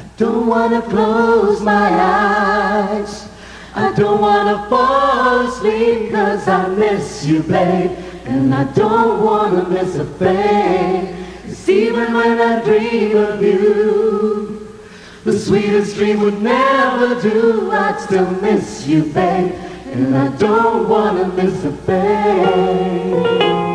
I don't wanna close my eyes. I don't wanna fall asleep cause I miss you, babe. And I don't wanna miss a thing. Cause even when I dream of you, the sweetest dream would never do. I'd still miss you, babe. And I don't wanna miss a thing.